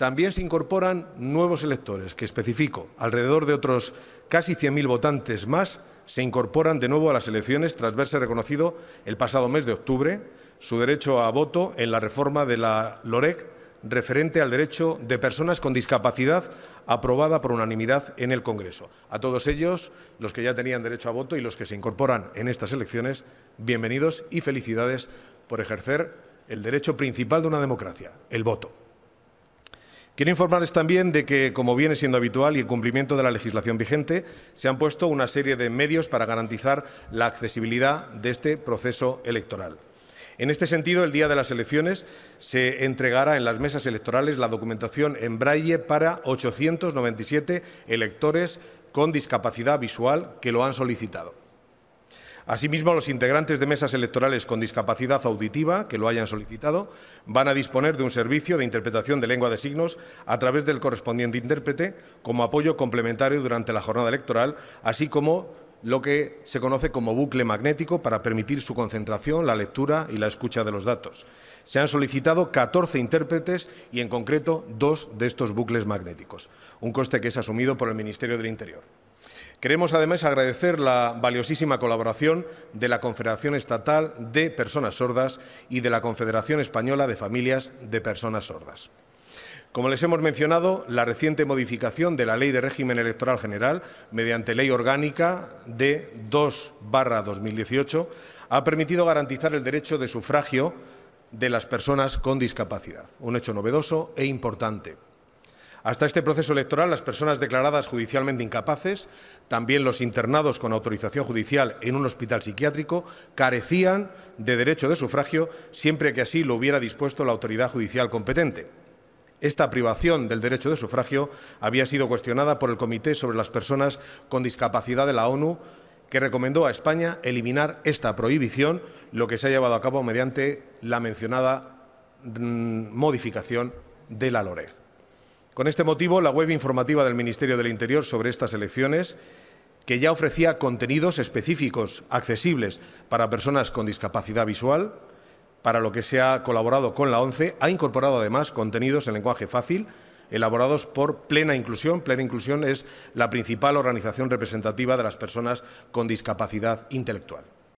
También se incorporan nuevos electores, que especifico, alrededor de otros casi 100.000 votantes más se incorporan de nuevo a las elecciones tras verse reconocido el pasado mes de octubre su derecho a voto en la reforma de la LOREC referente al derecho de personas con discapacidad aprobada por unanimidad en el Congreso. A todos ellos, los que ya tenían derecho a voto y los que se incorporan en estas elecciones, bienvenidos y felicidades por ejercer el derecho principal de una democracia, el voto. Quiero informarles también de que, como viene siendo habitual y en cumplimiento de la legislación vigente, se han puesto una serie de medios para garantizar la accesibilidad de este proceso electoral. En este sentido, el día de las elecciones se entregará en las mesas electorales la documentación en braille para 897 electores con discapacidad visual que lo han solicitado. Asimismo, los integrantes de mesas electorales con discapacidad auditiva que lo hayan solicitado van a disponer de un servicio de interpretación de lengua de signos a través del correspondiente intérprete como apoyo complementario durante la jornada electoral, así como lo que se conoce como bucle magnético para permitir su concentración, la lectura y la escucha de los datos. Se han solicitado 14 intérpretes y, en concreto, dos de estos bucles magnéticos, un coste que es asumido por el Ministerio del Interior. Queremos además agradecer la valiosísima colaboración de la Confederación Estatal de Personas Sordas y de la Confederación Española de Familias de Personas Sordas. Como les hemos mencionado, la reciente modificación de la Ley de Régimen Electoral General, mediante Ley Orgánica de 2-2018, ha permitido garantizar el derecho de sufragio de las personas con discapacidad, un hecho novedoso e importante. Hasta este proceso electoral, las personas declaradas judicialmente incapaces, también los internados con autorización judicial en un hospital psiquiátrico, carecían de derecho de sufragio siempre que así lo hubiera dispuesto la autoridad judicial competente. Esta privación del derecho de sufragio había sido cuestionada por el Comité sobre las Personas con Discapacidad de la ONU, que recomendó a España eliminar esta prohibición, lo que se ha llevado a cabo mediante la mencionada mm, modificación de la LOREG. Con este motivo, la web informativa del Ministerio del Interior sobre estas elecciones, que ya ofrecía contenidos específicos accesibles para personas con discapacidad visual, para lo que se ha colaborado con la ONCE, ha incorporado además contenidos en lenguaje fácil elaborados por Plena Inclusión. Plena Inclusión es la principal organización representativa de las personas con discapacidad intelectual.